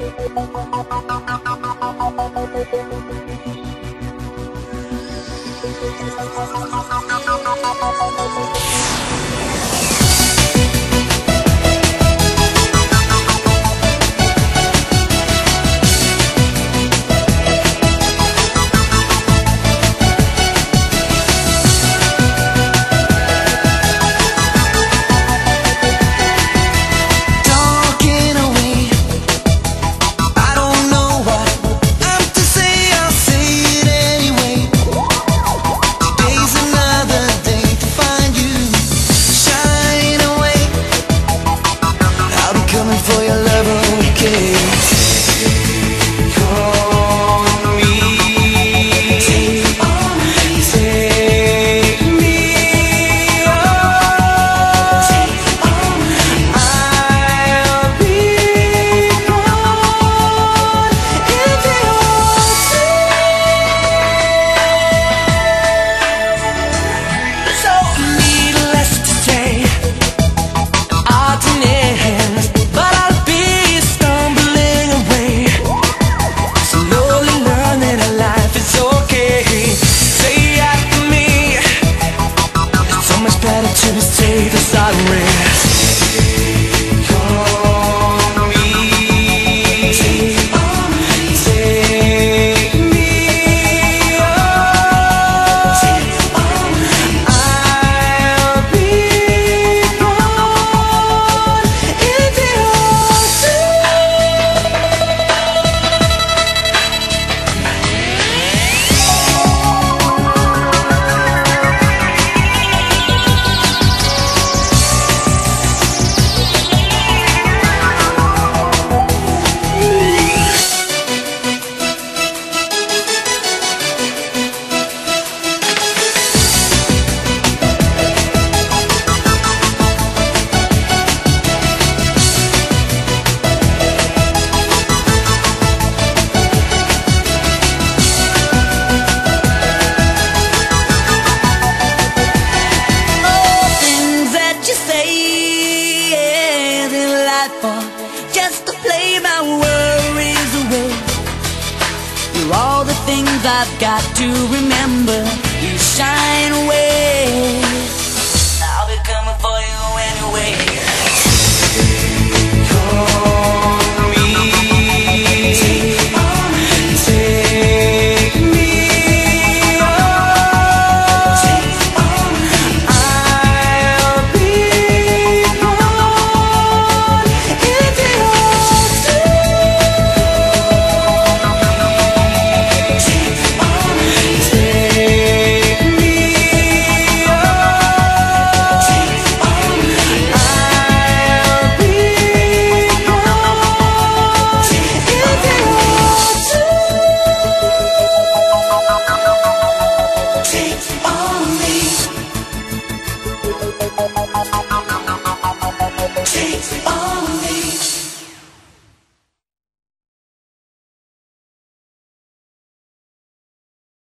Thank you. life for Just to play my worries away. You're all the things I've got to remember You shine away. I'll be coming for you anyway.